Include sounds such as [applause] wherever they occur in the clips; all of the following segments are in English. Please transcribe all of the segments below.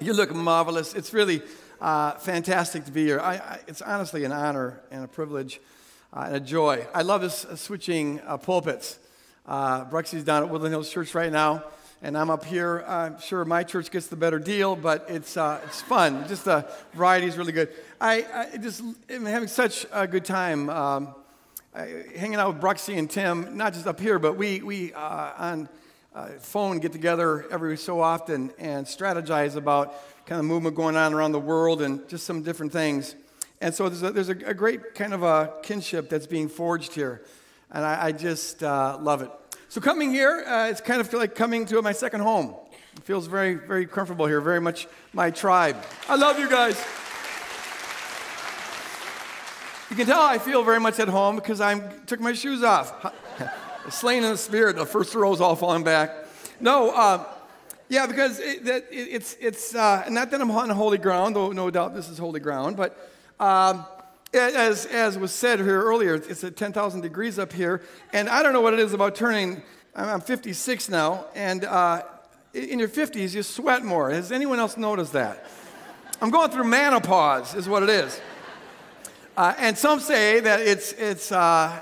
You look marvelous. It's really uh, fantastic to be here. I, I, it's honestly an honor and a privilege uh, and a joy. I love this uh, switching uh, pulpits. Uh, Bruxy's down at Woodland Hills Church right now, and I'm up here. I'm sure my church gets the better deal, but it's, uh, it's fun. Just the variety is really good. I, I just am having such a good time um, hanging out with Bruxy and Tim, not just up here, but we, we on uh, phone get together every so often and strategize about kind of movement going on around the world and just some different things. And so there's a, there's a, a great kind of a kinship that's being forged here. And I, I just uh, love it. So coming here, uh, it's kind of like coming to my second home. It feels very, very comfortable here, very much my tribe. I love you guys. You can tell I feel very much at home because I took my shoes off. Slain in the spirit, the first row's all falling back. No, uh, yeah, because it, it, it's, it's uh, not that I'm on holy ground, though no doubt this is holy ground, but um, as, as was said here earlier, it's at 10,000 degrees up here, and I don't know what it is about turning, I'm 56 now, and uh, in your 50s, you sweat more. Has anyone else noticed that? I'm going through menopause, is what it is. Uh, and some say that it's, it's uh,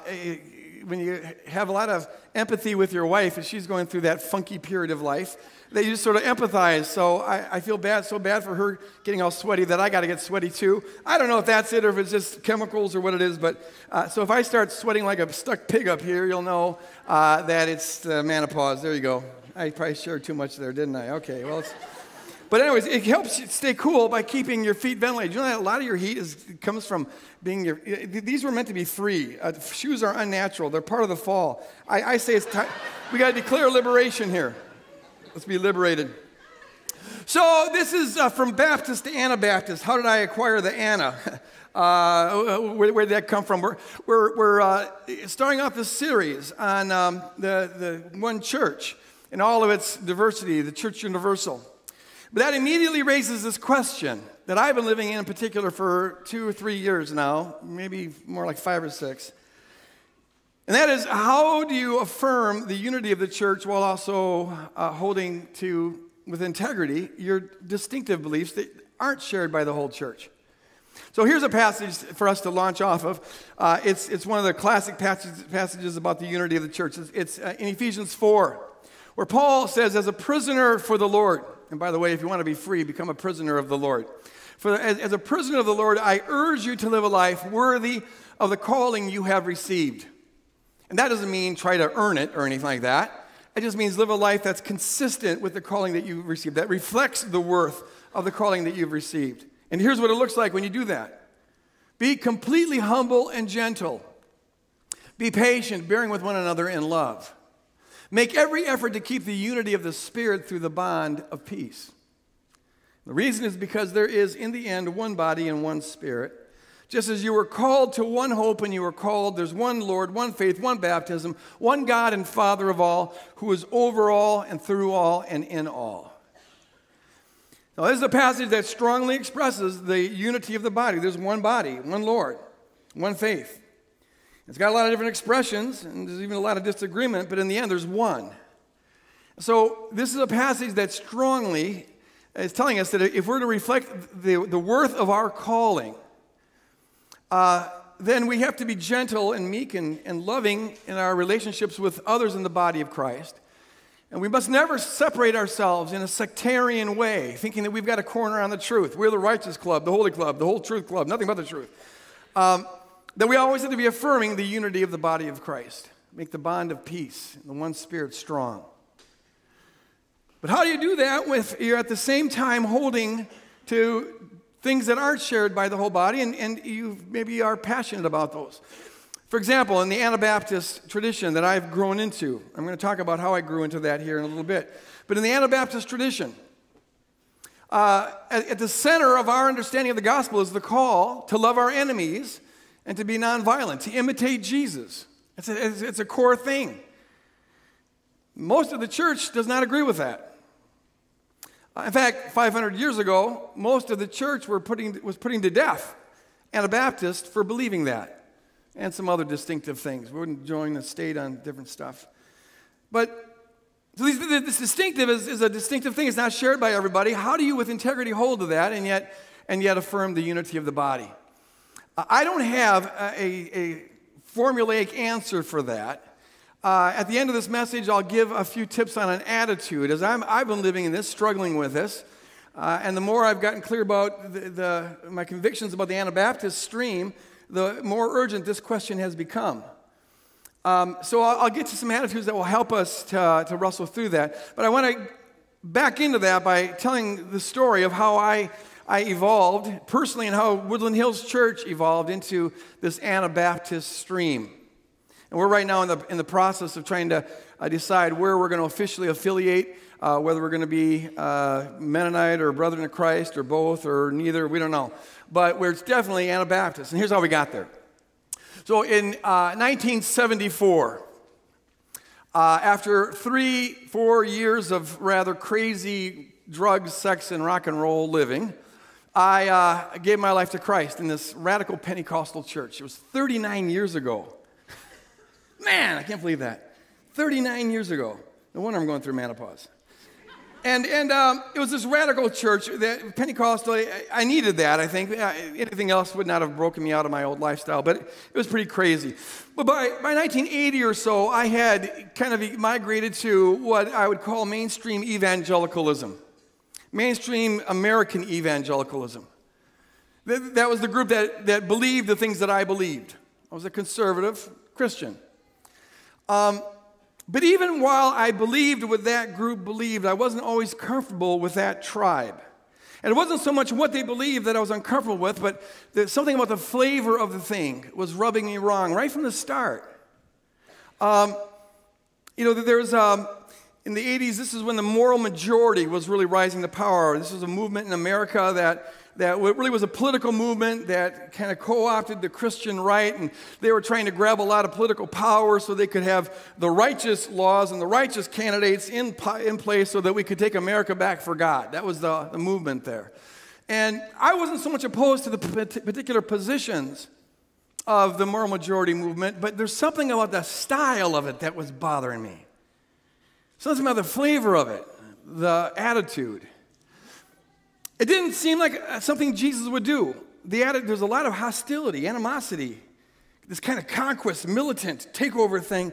when you have a lot of empathy with your wife and she's going through that funky period of life, that you just sort of empathize. So I, I feel bad, so bad for her getting all sweaty that I got to get sweaty too. I don't know if that's it or if it's just chemicals or what it is, but uh, so if I start sweating like a stuck pig up here, you'll know uh, that it's uh, menopause. There you go. I probably shared too much there, didn't I? Okay, well, it's. But anyways, it helps you stay cool by keeping your feet ventilated. You know that a lot of your heat is, comes from being your. These were meant to be free. Uh, shoes are unnatural. They're part of the fall. I, I say it's time. We got to declare liberation here. Let's be liberated. So this is uh, from Baptist to Anabaptist. How did I acquire the Anna? [laughs] Uh, where, where, did that come from? We're, we're, we're uh, starting off this series on um, the, the one church and all of its diversity, the Church Universal. But that immediately raises this question that I've been living in, in particular for two or three years now, maybe more like five or six. And that is, how do you affirm the unity of the church while also uh, holding to, with integrity, your distinctive beliefs that aren't shared by the whole church? So here's a passage for us to launch off of. Uh, it's, it's one of the classic passages, passages about the unity of the church. It's, it's uh, in Ephesians 4, where Paul says, As a prisoner for the Lord, and by the way, if you want to be free, become a prisoner of the Lord. For as, as a prisoner of the Lord, I urge you to live a life worthy of the calling you have received. And that doesn't mean try to earn it or anything like that. It just means live a life that's consistent with the calling that you've received, that reflects the worth of the calling that you've received. And here's what it looks like when you do that be completely humble and gentle, be patient, bearing with one another in love. Make every effort to keep the unity of the Spirit through the bond of peace. The reason is because there is, in the end, one body and one Spirit. Just as you were called to one hope and you were called, there's one Lord, one faith, one baptism, one God and Father of all, who is over all and through all and in all. Now, this is a passage that strongly expresses the unity of the body. There's one body, one Lord, one faith. It's got a lot of different expressions, and there's even a lot of disagreement, but in the end, there's one. So, this is a passage that strongly is telling us that if we're to reflect the, the worth of our calling, uh, then we have to be gentle and meek and, and loving in our relationships with others in the body of Christ. And we must never separate ourselves in a sectarian way, thinking that we've got a corner on the truth. We're the righteous club, the holy club, the whole truth club, nothing but the truth. Um, that we always have to be affirming the unity of the body of Christ, make the bond of peace, the one spirit strong. But how do you do that with you're at the same time holding to things that aren't shared by the whole body and, and you maybe are passionate about those? For example, in the Anabaptist tradition that I've grown into, I'm going to talk about how I grew into that here in a little bit. But in the Anabaptist tradition, uh, at, at the center of our understanding of the gospel is the call to love our enemies and to be nonviolent, to imitate Jesus. It's a, it's a core thing. Most of the church does not agree with that. In fact, 500 years ago, most of the church were putting, was putting to death Anabaptists for believing that, and some other distinctive things. We wouldn't join the state on different stuff. But So this distinctive is, is, a distinctive thing. It's not shared by everybody. How do you, with integrity, hold to that and yet, and yet affirm the unity of the body? I don't have a, a formulaic answer for that. Uh, at the end of this message, I'll give a few tips on an attitude. As I'm, I've been living in this, struggling with this, uh, and the more I've gotten clear about the, the, my convictions about the Anabaptist stream, the more urgent this question has become. Um, so I'll, I'll, get to some attitudes that will help us to, to wrestle through that. But I want to back into that by telling the story of how I, I evolved personally and how Woodland Hills Church evolved into this Anabaptist stream. And we're right now in the, in the process of trying to uh, decide where we're going to officially affiliate, uh, whether we're going to be uh, Mennonite or Brethren of Christ or both or neither, we don't know. But we're definitely Anabaptist. And here's how we got there. So in uh, 1974, uh, after three, four years of rather crazy drugs, sex, and rock and roll living, I uh, gave my life to Christ in this radical Pentecostal church. It was 39 years ago. Man, I can't believe that. 39 years ago. No wonder I'm going through menopause. And, and um, it was this radical church, that Pentecostal. I, I needed that, I think. Anything else would not have broken me out of my old lifestyle, but it, it was pretty crazy. But by, by 1980 or so, I had kind of migrated to what I would call mainstream evangelicalism, mainstream American evangelicalism. That, was the group that, that believed the things that I believed. I was a conservative Christian. Um, but even while I believed what that group believed, I wasn't always comfortable with that tribe. And it wasn't so much what they believed that I was uncomfortable with, but something about the flavor of the thing was rubbing me wrong right from the start. Um, you know, there's um, in the 80s, this is when the moral majority was really rising to power. This was a movement in America that that really was a political movement that kind of co opted the Christian right, and they were trying to grab a lot of political power so they could have the righteous laws and the righteous candidates in, in place so that we could take America back for God. That was the, the movement there. And I wasn't so much opposed to the particular positions of the moral majority movement, but there's something about the style of it that was bothering me. Something about the flavor of it, the attitude. It didn't seem like uh, something Jesus would do. The there's a lot of hostility, animosity, this kind of conquest, militant takeover thing.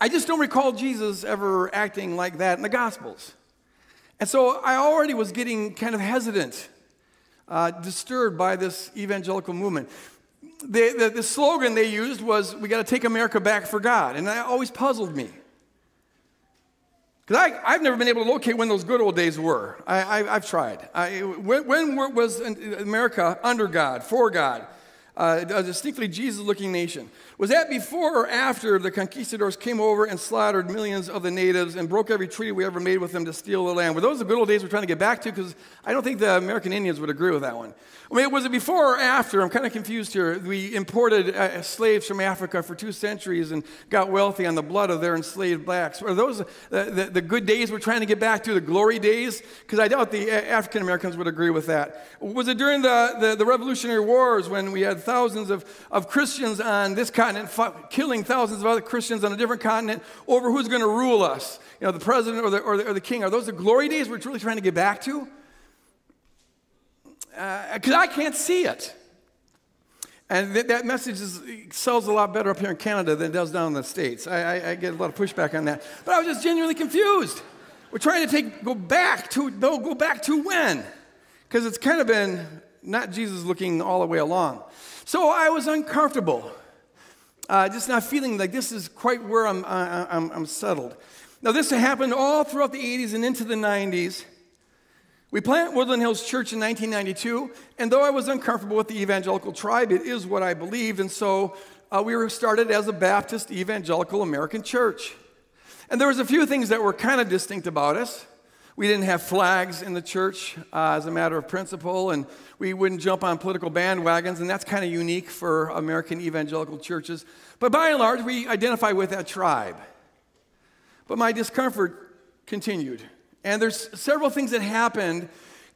I just don't recall Jesus ever acting like that in the Gospels. And so I already was getting kind of hesitant, uh, disturbed by this evangelical movement. The, the, the slogan they used was, We got to take America back for God. And that always puzzled me. Because I've never been able to locate when those good old days were. I, have tried. I, when, when, was America under God, for God? Uh, a distinctly Jesus looking nation. Was that before or after the conquistadors came over and slaughtered millions of the natives and broke every treaty we ever made with them to steal the land? Were those the good old days we're trying to get back to? Because I don't think the American Indians would agree with that one. I mean, was it before or after? I'm kind of confused here. We imported uh, slaves from Africa for two centuries and got wealthy on the blood of their enslaved blacks. Are those the, the, good days we're trying to get back to, the glory days? Because I doubt the African Americans would agree with that. Was it during the, the, the Revolutionary Wars when we had thousands of, of Christians on this continent, killing thousands of other Christians on a different continent over who's going to rule us. You know, the president or the, or the, or the king. Are those the glory days we're really trying to get back to? Because uh, I can't see it. And th- that message is, sells a lot better up here in Canada than it does down in the States. I, I, I get a lot of pushback on that. But I was just genuinely confused. We're trying to take, go back to, go back to when? Because it's kind of been not Jesus looking all the way along. So I was uncomfortable, uh, just not feeling like this is quite where I'm, I'm, I'm settled. Now, this happened all throughout the 80s and into the 90s. We planted Woodland Hills Church in 1992, and though I was uncomfortable with the evangelical tribe, it is what I believed, and so uh, we were started as a Baptist evangelical American church. And there was a few things that were kind of distinct about us. We didn't have flags in the church uh, as a matter of principle, and we wouldn't jump on political bandwagons, and that's kind of unique for American evangelical churches. But by and large, we identify with that tribe. But my discomfort continued. And there's several things that happened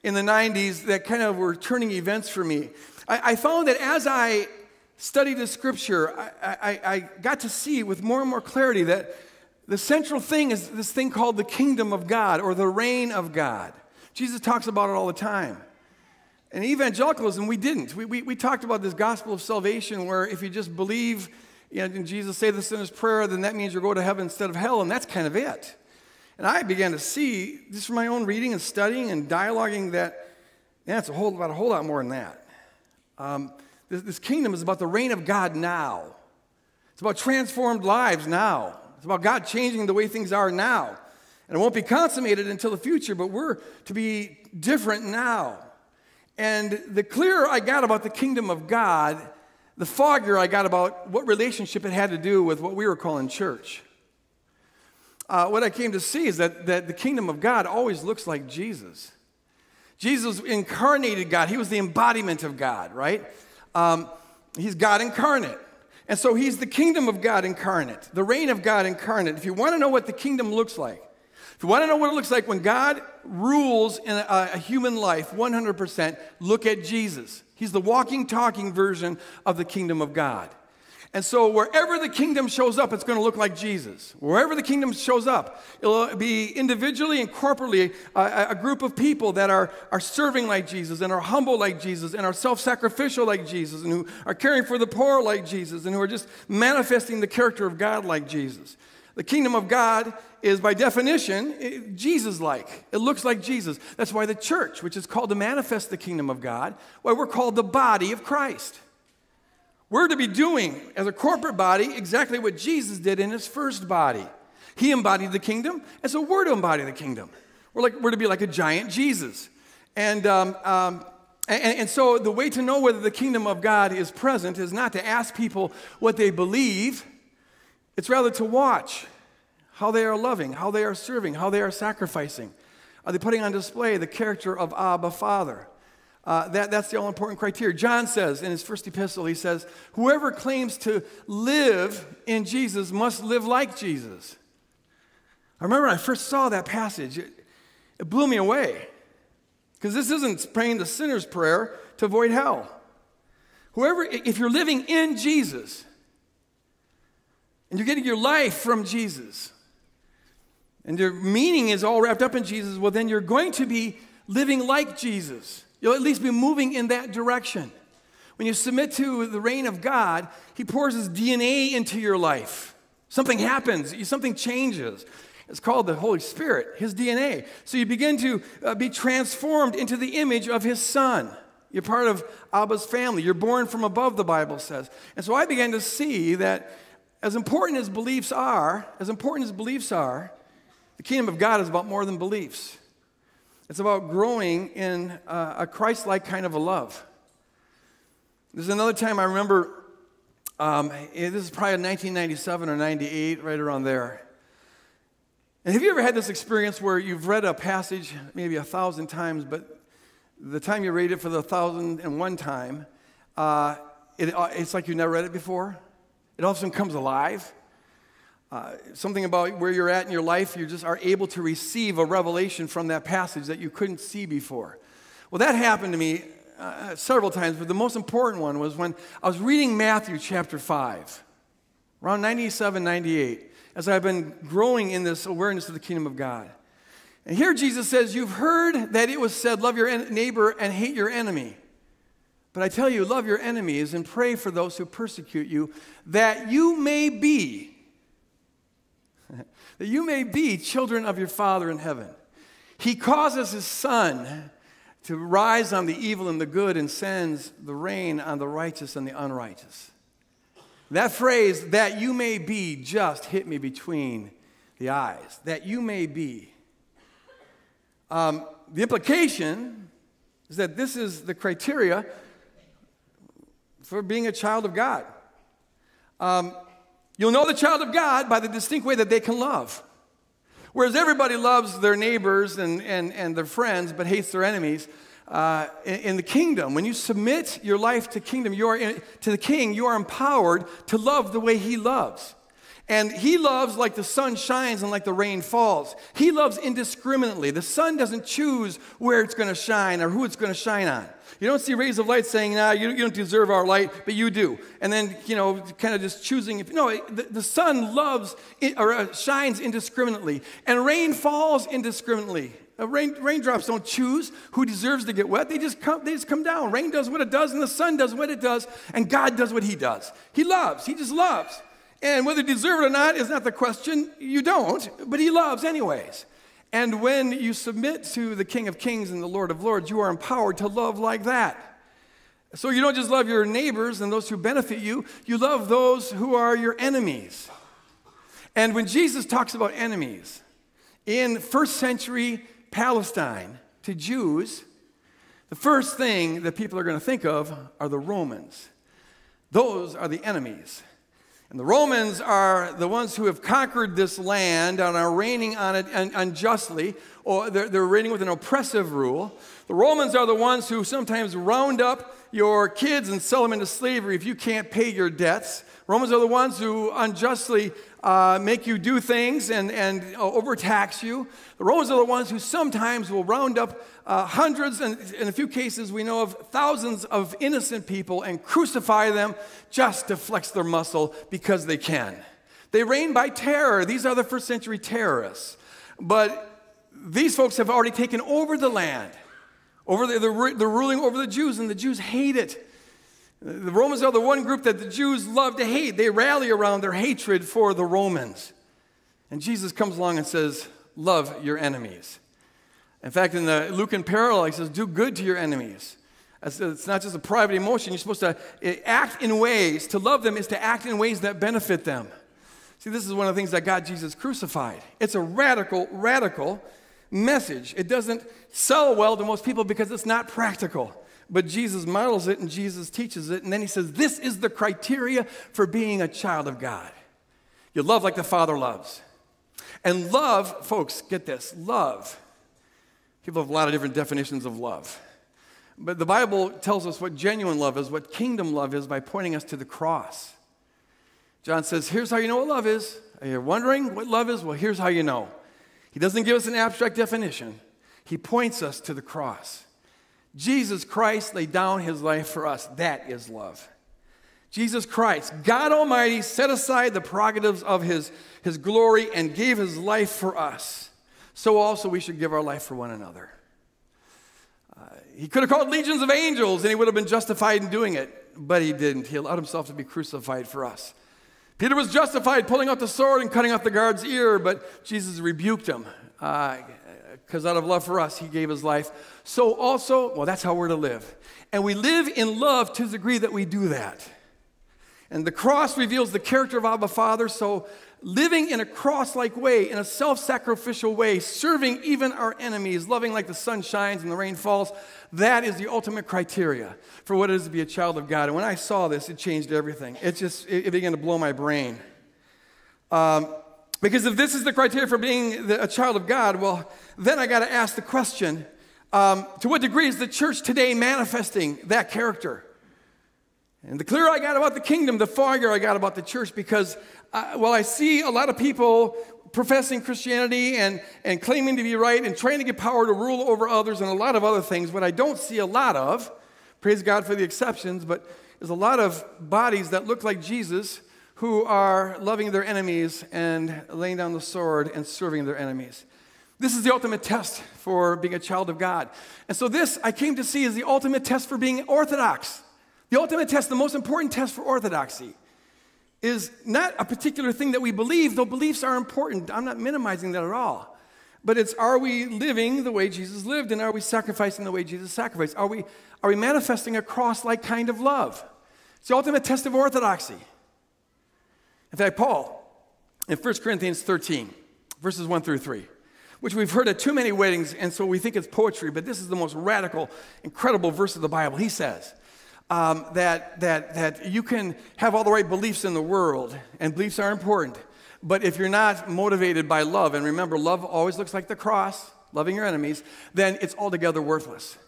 in the 90s that kind of were turning events for me. I, I found that as I studied the scripture, I, I, I got to see with more and more clarity that the central thing is this thing called the kingdom of God or the reign of God. Jesus talks about it all the time. In evangelicalism, we didn't. We, we, we talked about this gospel of salvation where if you just believe you know, and Jesus say the sinner's prayer, then that means you'll go to heaven instead of hell, and that's kind of it. And I began to see, just from my own reading and studying and dialoguing, that it's a whole, about a whole lot more than that. Um, this, this kingdom is about the reign of God now. It's about transformed lives now. It's about God changing the way things are now. And it won't be consummated until the future, but we're to be different now. And the clearer I got about the kingdom of God, the foggier I got about what relationship it had to do with what we were calling church. Uh, what I came to see is that, that the kingdom of God always looks like Jesus. Jesus incarnated God, he was the embodiment of God, right? Um, he's God incarnate. And so he's the kingdom of God incarnate, the reign of God incarnate. If you want to know what the kingdom looks like, if you want to know what it looks like when God rules in a, a human life 100%, look at Jesus. He's the walking, talking version of the kingdom of God. And so, wherever the kingdom shows up, it's going to look like Jesus. Wherever the kingdom shows up, it'll be individually and corporately a, a group of people that are, are serving like Jesus and are humble like Jesus and are self sacrificial like Jesus and who are caring for the poor like Jesus and who are just manifesting the character of God like Jesus. The kingdom of God is, by definition, Jesus like. It looks like Jesus. That's why the church, which is called to manifest the kingdom of God, why we're called the body of Christ. We're to be doing, as a corporate body, exactly what Jesus did in his first body. He embodied the kingdom, and so we're to embody the kingdom. We're, like, we're to be like a giant Jesus. And, um, um, and, and so the way to know whether the kingdom of God is present is not to ask people what they believe it's rather to watch how they are loving, how they are serving, how they are sacrificing. Are they putting on display the character of Abba Father? Uh, that, that's the all important criteria. John says in his first epistle, he says, Whoever claims to live in Jesus must live like Jesus. I remember when I first saw that passage, it, it blew me away. Because this isn't praying the sinner's prayer to avoid hell. Whoever, if you're living in Jesus, and you're getting your life from Jesus, and your meaning is all wrapped up in Jesus, well, then you're going to be living like Jesus. You'll at least be moving in that direction. When you submit to the reign of God, He pours His DNA into your life. Something happens, something changes. It's called the Holy Spirit, His DNA. So you begin to uh, be transformed into the image of His Son. You're part of Abba's family. You're born from above, the Bible says. And so I began to see that as important as beliefs are, as important as beliefs are, the kingdom of God is about more than beliefs. It's about growing in a Christ like kind of a love. There's another time I remember, um, this is probably 1997 or 98, right around there. And have you ever had this experience where you've read a passage maybe a thousand times, but the time you read it for the thousand and one time, uh, it, uh, it's like you never read it before? It all of a sudden comes alive. Uh, something about where you're at in your life, you just are able to receive a revelation from that passage that you couldn't see before. Well, that happened to me uh, several times, but the most important one was when I was reading Matthew chapter 5, around 97, 98, as I've been growing in this awareness of the kingdom of God. And here Jesus says, You've heard that it was said, Love your neighbor and hate your enemy. But I tell you, love your enemies and pray for those who persecute you, that you may be, [laughs] that you may be children of your Father in heaven. He causes his sun to rise on the evil and the good and sends the rain on the righteous and the unrighteous. That phrase, that you may be, just hit me between the eyes. That you may be. Um, the implication is that this is the criteria for being a child of God. Um, you'll know the child of God by the distinct way that they can love. Whereas everybody loves their neighbors and, and, and their friends but hates their enemies, uh, in, in, the kingdom, when you submit your life to kingdom, you are in, to the king, you are empowered to love the way he loves. And he loves like the sun shines and like the rain falls. He loves indiscriminately. The sun doesn't choose where it's going to shine or who it's going to shine on. You don't see rays of light saying, nah, you, don't deserve our light, but you do. And then, you know, kind of just choosing. If, no, the, the sun loves or uh, shines indiscriminately, and rain falls indiscriminately. Uh, rain, raindrops don't choose who deserves to get wet. They just, come, they just come down. Rain does what it does, and the sun does what it does, and God does what He does. He loves. He just loves. And whether you deserve it or not is not the question. You don't, but He loves anyways. And when you submit to the King of Kings and the Lord of Lords, you are empowered to love like that. So you don't just love your neighbors and those who benefit you, you love those who are your enemies. And when Jesus talks about enemies, in first century Palestine to Jews, the first thing that people are going to think of are the Romans. Those are the enemies. And the Romans are the ones who have conquered this land and are reigning on it unjustly, or they're, they're reigning with an oppressive rule. The Romans are the ones who sometimes round up your kids and sell them into slavery if you can't pay your debts. Romans are the ones who unjustly uh, make you do things and, and uh, overtax you. The Romans are the ones who sometimes will round up uh, hundreds, and in a few cases, we know of thousands of innocent people and crucify them just to flex their muscle because they can. They reign by terror. These are the first century terrorists. But these folks have already taken over the land. Over the, they're, they're ruling over the Jews, and the Jews hate it. The Romans are the one group that the Jews love to hate. They rally around their hatred for the Romans. And Jesus comes along and says, Love your enemies. In fact, in the Lucan parallel, he says, Do good to your enemies. It's not just a private emotion. You're supposed to eh, act in ways, to love them is to act in ways that benefit them. See, this is one of the things that got Jesus crucified. It's a radical, radical message. It doesn't sell well to most people because it's not practical but Jesus models it and Jesus teaches it. And then he says, This is the criteria for being a child of God. You love like the Father loves. And love, folks, get this love. People have a lot of different definitions of love. But the Bible tells us what genuine love is, what kingdom love is, by pointing us to the cross. John says, Here's how you know what love is. Are you wondering what love is? Well, here's how you know. He doesn't give us an abstract definition, he points us to the cross. Jesus Christ laid down his life for us. That is love. Jesus Christ, God Almighty, set aside the prerogatives of his, his glory and gave his life for us. So also we should give our life for one another. Uh, he could have called legions of angels and he would have been justified in doing it, but he didn't. He allowed himself to be crucified for us. Peter was justified pulling out the sword and cutting off the guard's ear, but Jesus rebuked him. Uh, because out of love for us, he gave his life. So, also, well, that's how we're to live. And we live in love to the degree that we do that. And the cross reveals the character of Abba Father. So, living in a cross like way, in a self sacrificial way, serving even our enemies, loving like the sun shines and the rain falls, that is the ultimate criteria for what it is to be a child of God. And when I saw this, it changed everything. It just it, began to blow my brain. Um, because if this is the criteria for being a child of God, well, then I got to ask the question um, to what degree is the church today manifesting that character? And the clearer I got about the kingdom, the farther I got about the church because, uh, well, I see a lot of people professing Christianity and, and claiming to be right and trying to get power to rule over others and a lot of other things. What I don't see a lot of, praise God for the exceptions, but there's a lot of bodies that look like Jesus who are loving their enemies and laying down the sword and serving their enemies. This is the ultimate test for being a child of God. And so, this I came to see is the ultimate test for being orthodox. The ultimate test, the most important test for orthodoxy, is not a particular thing that we believe, though beliefs are important. I'm not minimizing that at all. But it's are we living the way Jesus lived and are we sacrificing the way Jesus sacrificed? Are we, are we manifesting a cross like kind of love? It's the ultimate test of orthodoxy. In fact, Paul, in 1 Corinthians 13, verses 1 through 3, which we've heard at too many weddings, and so we think it's poetry, but this is the most radical, incredible verse of the Bible. He says um, that, that, that you can have all the right beliefs in the world, and beliefs are important, but if you're not motivated by love, and remember, love always looks like the cross, loving your enemies, then it's altogether worthless.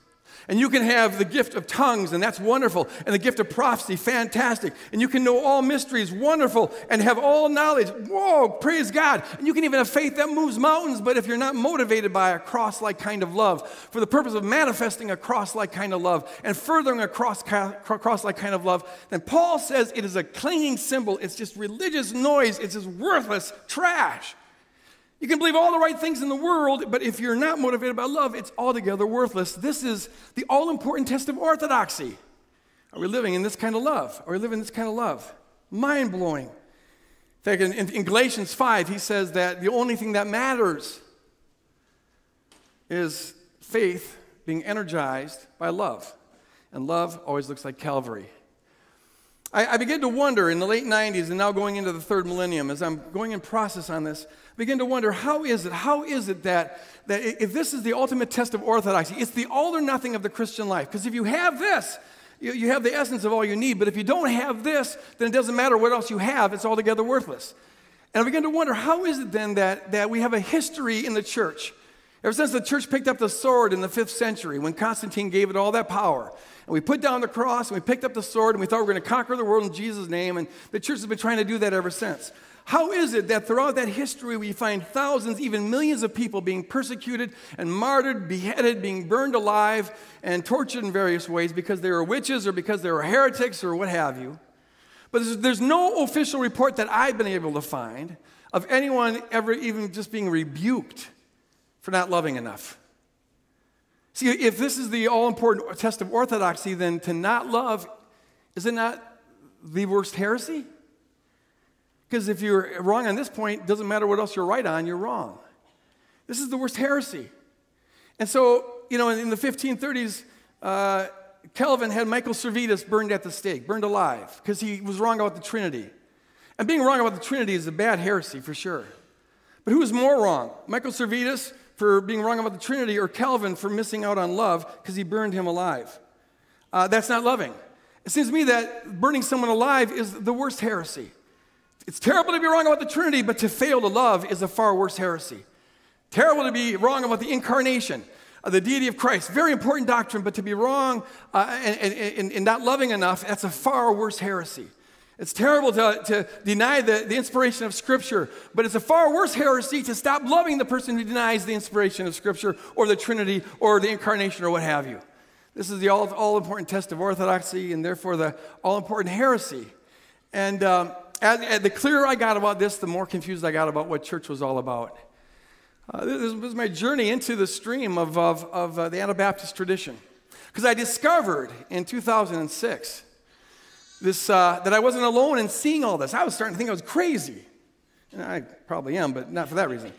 And you can have the gift of tongues, and that's wonderful. And the gift of prophecy, fantastic. And you can know all mysteries, wonderful. And have all knowledge, whoa, praise God. And you can even have faith that moves mountains, but if you're not motivated by a cross like kind of love, for the purpose of manifesting a cross like kind of love and furthering a cross like kind of love, then Paul says it is a clinging cymbal. It's just religious noise, it's just worthless trash. You can believe all the right things in the world, but if you're not motivated by love, it's altogether worthless. This is the all important test of orthodoxy. Are we living in this kind of love? Are we living in this kind of love? Mind blowing. In in, in, Galatians 5, he says that the only thing that matters is faith being energized by love. And love always looks like Calvary. I, I began to wonder in the late 90s and now going into the third millennium as I'm going in process on this, I begin to wonder how is it, how is it that, that if this is the ultimate test of orthodoxy, it's the all or nothing of the Christian life. Because if you have this, you, you have the essence of all you need. But if you don't have this, then it doesn't matter what else you have, it's altogether worthless. And I begin to wonder how is it then that, that we have a history in the church? Ever since the church picked up the sword in the fifth century, when Constantine gave it all that power, and we put down the cross and we picked up the sword and we thought we were going to conquer the world in Jesus' name, and the church has been trying to do that ever since. How is it that throughout that history we find thousands, even millions of people being persecuted and martyred, beheaded, being burned alive, and tortured in various ways because they were witches or because they were heretics or what have you? But there's, there's no official report that I've been able to find of anyone ever even just being rebuked for not loving enough. See, if this is the all important test of orthodoxy, then to not love, is it not the worst heresy? Because if you're wrong on this point, doesn't matter what else you're right on, you're wrong. This is the worst heresy. And so, you know, in the 1530s, uh, Calvin had Michael Servetus burned at the stake, burned alive, because he was wrong about the Trinity. And being wrong about the Trinity is a bad heresy for sure. But who was more wrong? Michael Servetus for being wrong about the Trinity or Calvin for missing out on love because he burned him alive? Uh, that's not loving. It seems to me that burning someone alive is the worst heresy. It's terrible to be wrong about the Trinity, but to fail to love is a far worse heresy. Terrible to be wrong about the incarnation, uh, the deity of Christ. Very important doctrine, but to be wrong uh, and, and, and, not loving enough, that's a far worse heresy. It's terrible to, to deny the, the inspiration of Scripture, but it's a far worse heresy to stop loving the person who denies the inspiration of Scripture or the Trinity or the incarnation or what have you. This is the all, all important test of orthodoxy and therefore the all important heresy. And um, as, as the clearer I got about this, the more confused I got about what church was all about. Uh, this was my journey into the stream of, of, of uh, the Anabaptist tradition. Because I discovered in 2006 this, uh, that I wasn't alone in seeing all this. I was starting to think I was crazy. And I probably am, but not for that reason.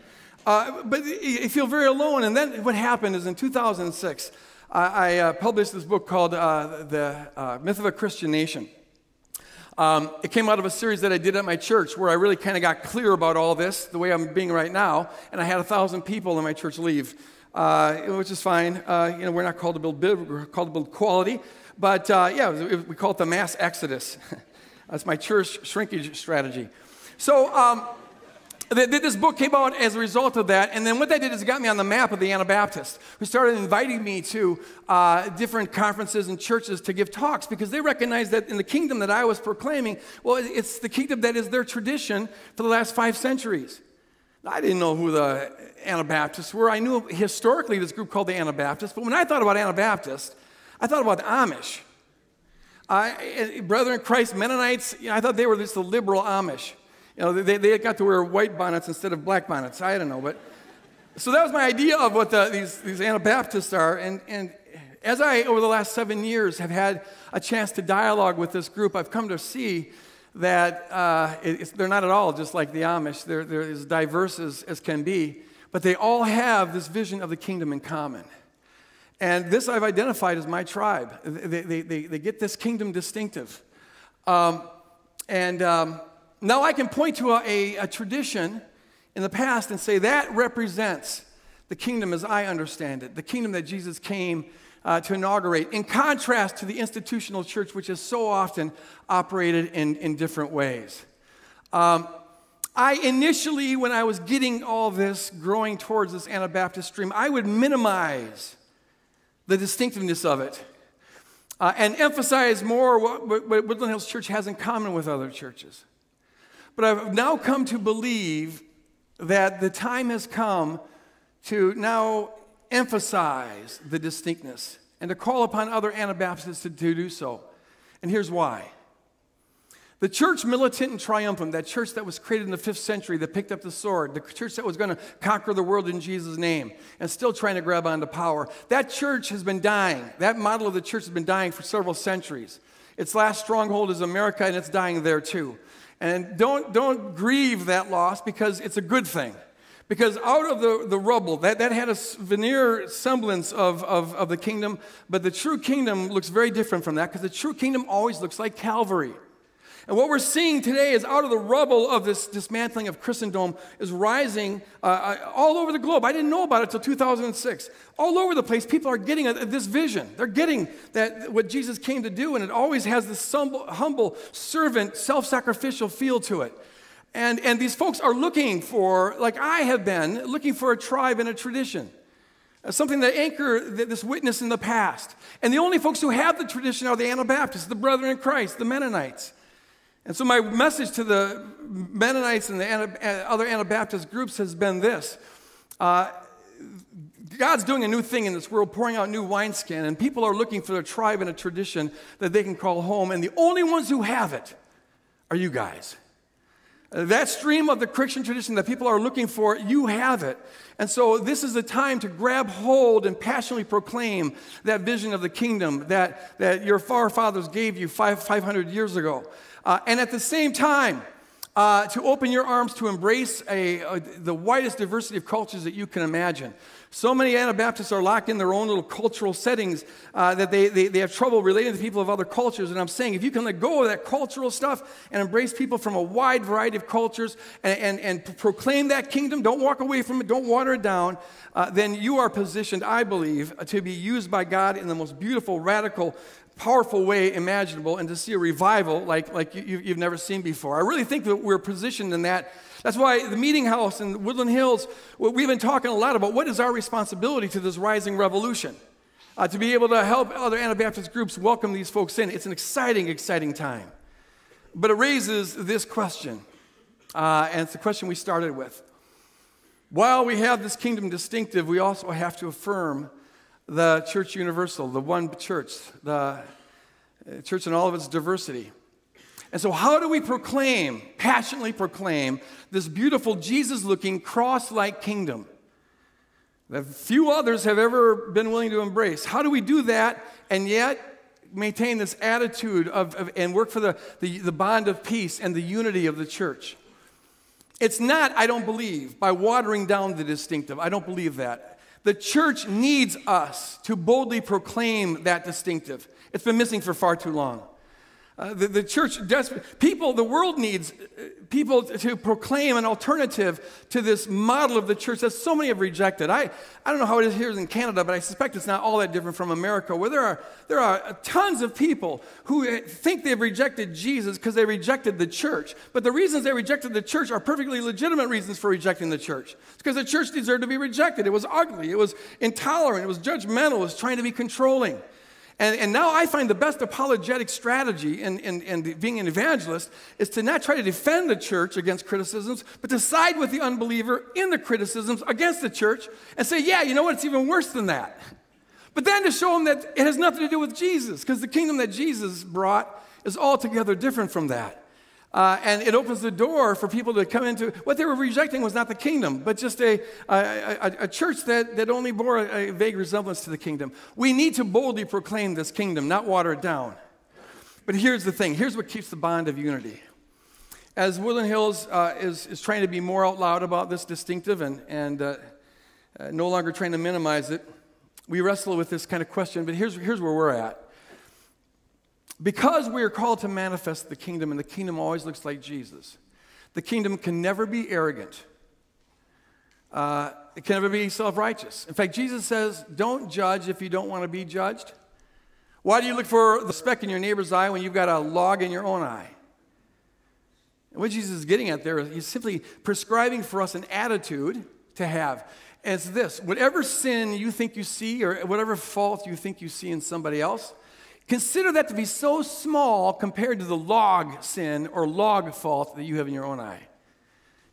Uh, but I feel very alone. And then what happened is in 2006, I uh, published this book called uh, The uh, Myth of a Christian Nation. Um, it came out of a series that I did at my church where I really kind of got clear about all this, the way I'm being right now, and I had a thousand people in my church leave, uh, which is fine. Uh, you know, we're not called to build bid, we're called to build quality. But uh, yeah, we call it the mass exodus. [laughs] That's my church shrinkage strategy. So um, this book came out as a result of that, and then what that did is it got me on the map of the Anabaptists, who started inviting me to uh, different conferences and churches to give talks because they recognized that in the kingdom that I was proclaiming, well, it's the kingdom that is their tradition for the last five centuries. I didn't know who the Anabaptists were. I knew historically this group called the Anabaptists, but when I thought about Anabaptists, I thought about the Amish. I, in Christ, Mennonites, you know, I thought they were just the liberal Amish. You know, they, they got to wear white bonnets instead of black bonnets. I don't know, but so that was my idea of what the, these, these Anabaptists are. And, and as I, over the last seven years, have had a chance to dialogue with this group, I've come to see that uh, they're not at all just like the Amish. They're, they're as diverse as, as can be, but they all have this vision of the kingdom in common. And this I've identified as my tribe. They, they, they, they get this kingdom distinctive. Um, and um, now I can point to a, a, a tradition in the past and say that represents the kingdom as I understand it, the kingdom that Jesus came uh, to inaugurate, in contrast to the institutional church, which has so often operated in, in different ways. Um, I initially, when I was getting all this, growing towards this Anabaptist stream, I would minimize the distinctiveness of it, uh, and emphasize more what, what Woodland Hills Church has in common with other churches. But I've now come to believe that the time has come to now emphasize the distinctness and to call upon other Anabaptists to, to do so. And here's why. The church militant and triumphant, that church that was created in the fifth century that picked up the sword, the church that was going to conquer the world in Jesus' name and still trying to grab onto power, that church has been dying. That model of the church has been dying for several centuries. Its last stronghold is America, and it's dying there too. And don't, don't grieve that loss because it's a good thing. Because out of the, the rubble, that, that had a veneer semblance of, of, of the kingdom, but the true kingdom looks very different from that because the true kingdom always looks like Calvary. And what we're seeing today is out of the rubble of this dismantling of Christendom is rising uh, uh all over the globe. I didn't know about it until 2006. All over the place, people are getting this vision. They're getting that what Jesus came to do, and it always has this humble, humble servant, self sacrificial feel to it. And, and these folks are looking for, like I have been, looking for a tribe and a tradition. Uh, something that anchor this witness in the past. And the only folks who have the tradition are the Anabaptists, the brethren in Christ, the Mennonites. And so, my message to the Mennonites and the other Anabaptist groups has been this uh, God's doing a new thing in this world, pouring out new wineskin, and people are looking for a tribe and a tradition that they can call home. And the only ones who have it are you guys. Uh, that stream of the Christian tradition that people are looking for, you have it. And so, this is the time to grab hold and passionately proclaim that vision of the kingdom that, that your forefathers gave you five, 500 years ago. Uh, and at the same time, uh, to open your arms to embrace a, a, the widest diversity of cultures that you can imagine. So many Anabaptists are locked in their own little cultural settings uh, that they, they, they have trouble relating to people of other cultures. And I'm saying if you can let go of that cultural stuff and embrace people from a wide variety of cultures and, and, and proclaim that kingdom, don't walk away from it, don't water it down, uh, then you are positioned, I believe, to be used by God in the most beautiful, radical, powerful way imaginable and to see a revival like, like you, have never seen before. I really think that we're positioned in that. That's why the meeting house in Woodland Hills, we've been talking a lot about what is our responsibility to this rising revolution. Uh, to be able to help other Anabaptist groups welcome these folks in. It's an exciting, exciting time. But it raises this question, uh, and it's the question we started with. While we have this kingdom distinctive, we also have to affirm the church universal, the one church, the uh, church in all of its diversity. And so, how do we proclaim, passionately proclaim, this beautiful Jesus looking cross like kingdom that few others have ever been willing to embrace? How do we do that and yet maintain this attitude of, of and work for the, the, the bond of peace and the unity of the church? It's not, I don't believe, by watering down the distinctive. I don't believe that. The church needs us to boldly proclaim that distinctive. It's been missing for far too long. Uh, the, the church, people, the world needs uh, people to proclaim an alternative to this model of the church that so many have rejected. I, I don't know how it is here in Canada, but I suspect it's not all that different from America, where there are, there are tons of people who think they've rejected Jesus because they rejected the church. But the reasons they rejected the church are perfectly legitimate reasons for rejecting the church. It's because the church deserved to be rejected. It was ugly, it was intolerant, it was judgmental, it was trying to be controlling. And, and now I find the best apologetic strategy in, in, in being an evangelist is to not try to defend the church against criticisms, but to side with the unbeliever in the criticisms against the church and say, yeah, you know what, it's even worse than that. But then to show them that it has nothing to do with Jesus, because the kingdom that Jesus brought is altogether different from that. Uh, and it opens the door for people to come into what they were rejecting was not the kingdom, but just a, a, a, a church that, that only bore a, a, vague resemblance to the kingdom. We need to boldly proclaim this kingdom, not water it down. But here's the thing here's what keeps the bond of unity. As Woodland Hills uh, is, is trying to be more out loud about this distinctive and, and uh, uh no longer trying to minimize it, we wrestle with this kind of question, but here's, here's where we're at. Because we are called to manifest the kingdom, and the kingdom always looks like Jesus, the kingdom can never be arrogant. Uh, it can never be self righteous. In fact, Jesus says, Don't judge if you don't want to be judged. Why do you look for the speck in your neighbor's eye when you've got a log in your own eye? And what Jesus is getting at there is he's simply prescribing for us an attitude to have. as this whatever sin you think you see, or whatever fault you think you see in somebody else, consider that to be so small compared to the log sin or log fault that you have in your own eye.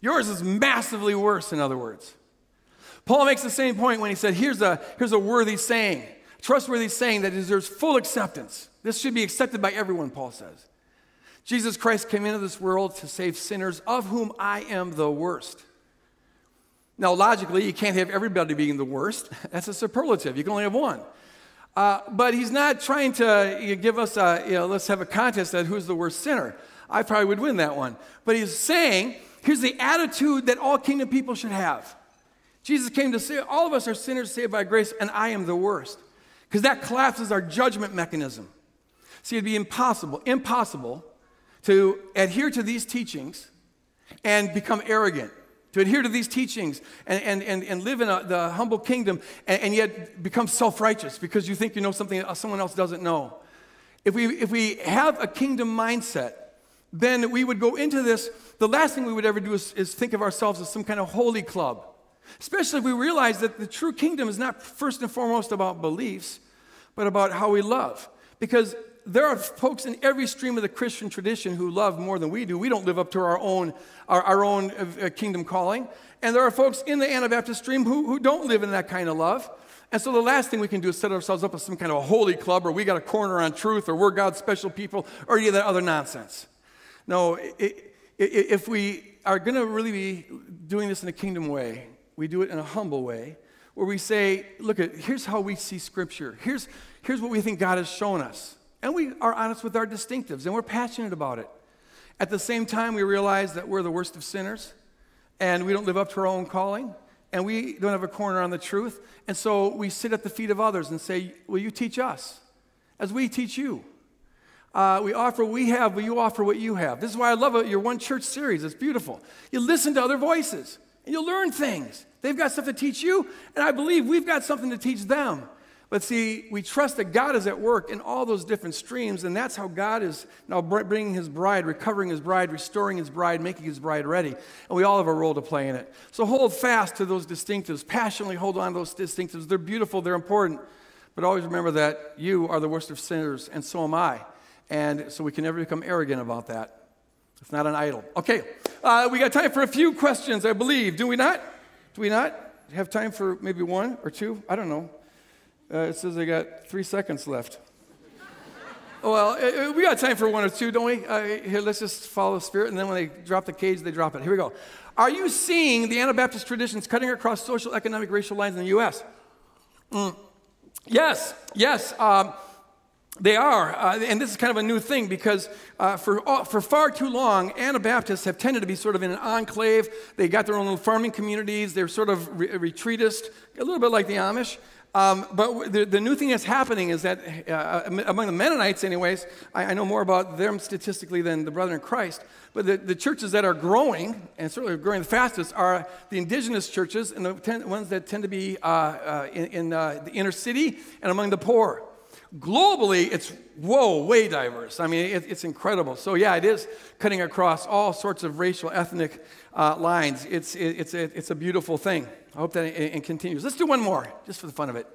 Yours is massively worse, in other words. Paul makes the same point when he said, Here's a, here's a worthy saying, trustworthy saying that deserves full acceptance. This should be accepted by everyone, Paul says. Jesus Christ came into this world to save sinners, of whom I am the worst. Now, logically, you can't have everybody being the worst. [laughs] That's a superlative. You can only have one. Uh, but he's not trying to give us a, you know, let's have a contest at who's the worst sinner. I probably would win that one. But he's saying, here's the attitude that all kingdom people should have. Jesus came to say, all of us are sinners saved by grace, and I am the worst. Because that collapses our judgment mechanism. See, it'd be impossible, impossible to adhere to these teachings and become arrogant to adhere to these teachings and, and, and, and live in a, the humble kingdom and, and yet become self righteous because you think you know something that someone else doesn't know. If we, if we have a kingdom mindset, then we would go into this. The last thing we would ever do is, is think of ourselves as some kind of holy club, especially if we realize that the true kingdom is not first and foremost about beliefs, but about how we love. Because there are folks in every stream of the Christian tradition who love more than we do. We don't live up to our own, our, our own uh, kingdom calling. And there are folks in the Anabaptist stream who, who don't live in that kind of love. And so the last thing we can do is set ourselves up as some kind of a holy club or we got a corner on truth or we're God's special people or any of that other nonsense. No, it, it, if we are going to really be doing this in a kingdom way, we do it in a humble way where we say, look, here's how we see Scripture. Here's, here's what we think God has shown us. And we are honest with our distinctives and we're passionate about it. At the same time, we realize that we're the worst of sinners and we don't live up to our own calling and we don't have a corner on the truth. And so we sit at the feet of others and say, Will you teach us as we teach you? Uh, we offer what we have, but you offer what you have. This is why I love your One Church series. It's beautiful. You listen to other voices and you learn things. They've got stuff to teach you, and I believe we've got something to teach them. But see, we trust that God is at work in all those different streams, and that's how God is now bringing his bride, recovering his bride, restoring his bride, making his bride ready. And we all have a role to play in it. So hold fast to those distinctives, passionately hold on to those distinctives. They're beautiful, they're important. But always remember that you are the worst of sinners, and so am I. And so we can never become arrogant about that. It's not an idol. Okay, uh, we got time for a few questions, I believe. Do we not? Do we not have time for maybe one or two? I don't know. Uh, it says I got three seconds left. well, uh, uh, we got time for one or two, don't we? Uh, here, let's just follow the Spirit, and then when they drop the cage, they drop it. Here we go. Are you seeing the Anabaptist traditions cutting across social, economic, racial lines in the U.S.? Mm. Yes, yes. Um, they are, uh, and this is kind of a new thing because uh, for, for far too long, Anabaptists have tended to be sort of in an enclave. They got their own little farming communities. They're sort of re- retreatist, a little bit like the Amish. Um, but the, the, new thing that's happening is that uh, among the Mennonites, anyways, I, I, know more about them statistically than the Brethren in Christ. But the, the churches that are growing, and certainly growing the fastest, are the indigenous churches and the ten, ones that tend to be uh, uh, in, in uh, the inner city and among the poor. Globally, it's whoa, way diverse. I mean, it, it's incredible. So, yeah, it is cutting across all sorts of racial, ethnic uh, lines. It's, it, it's, it, it's a beautiful thing. I hope that it, continues. Let's do one more, just for the fun of it.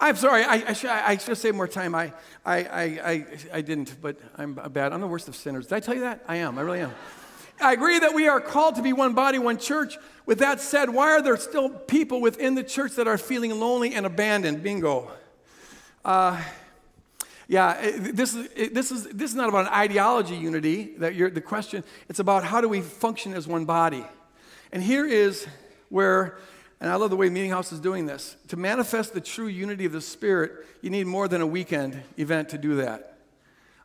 I'm sorry, I, I, should, I should save more time. I, I, I, I, didn't, but I'm bad. I'm the worst of sinners. Did I tell you that? I am. I really am. I agree that we are called to be one body, one church. With that said, why are there still people within the church that are feeling lonely and abandoned? Bingo. Uh, yeah, this is, this, is, this is not about an ideology unity, that you're, the question. It's about how do we function as one body. And here is where and I love the way Meeting House is doing this. To manifest the true unity of the Spirit, you need more than a weekend event to do that.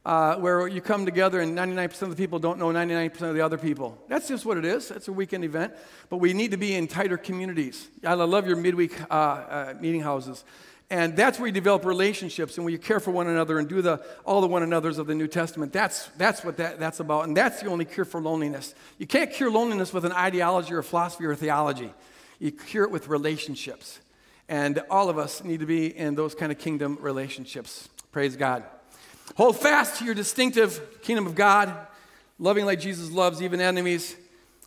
Uh, where you come together and 99% of the people don't know 99% of the other people. That's just what it is. That's a weekend event. But we need to be in tighter communities. I love your midweek uh, uh, meeting houses. And that's where you develop relationships and where you care for one another and do the, all the one another's of the New Testament. That's, that's what that, that's about. And that's the only cure for loneliness. You can't cure loneliness with an ideology or a philosophy or a theology. You cure it with relationships. And all of us need to be in those kind of kingdom relationships. Praise God. Hold fast to your distinctive kingdom of God, loving like Jesus loves, even enemies.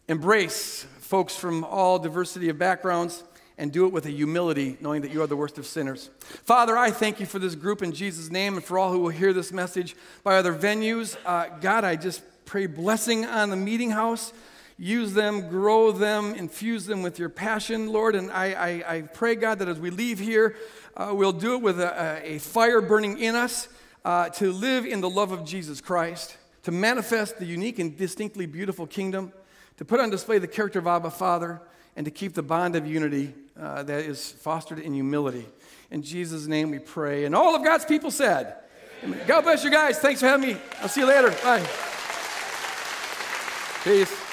Embrace folks from all diversity of backgrounds and do it with a humility, knowing that you are the worst of sinners. Father, I thank you for this group in Jesus' name and for all who will hear this message by other venues. Uh, God, I just pray blessing on the meeting house. Use them, grow them, infuse them with your passion, Lord. And I, I, I pray, God, that as we leave here, uh, we'll do it with a, a fire burning in us uh, to live in the love of Jesus Christ, to manifest the unique and distinctly beautiful kingdom, to put on display the character of Abba Father, and to keep the bond of unity uh, that is fostered in humility. In Jesus' name we pray. And all of God's people said, Amen. God bless you guys. Thanks for having me. I'll see you later. Bye. Peace.